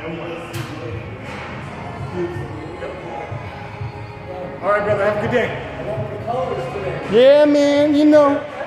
All right, brother. Have a good day. Yeah, man. You know.